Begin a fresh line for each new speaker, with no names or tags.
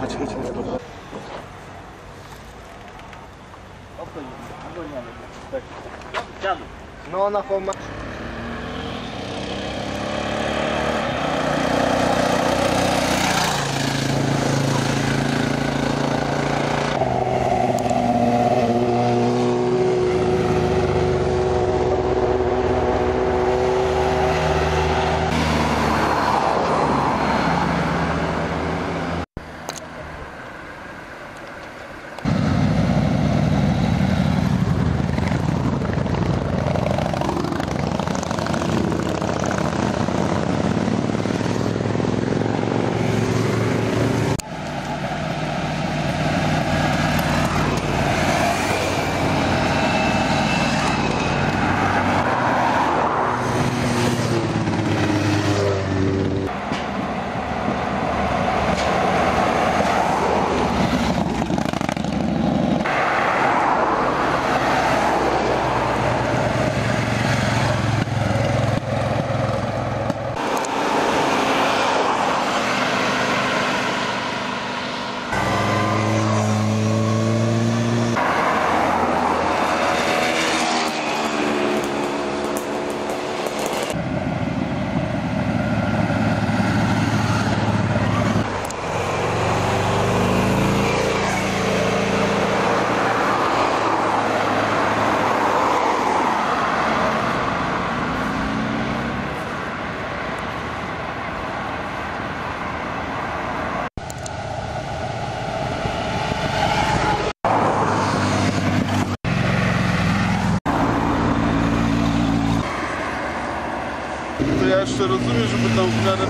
Chodź, chodź, chodź. No, na forma.
To ja jeszcze rozumiem, żeby tam w miarę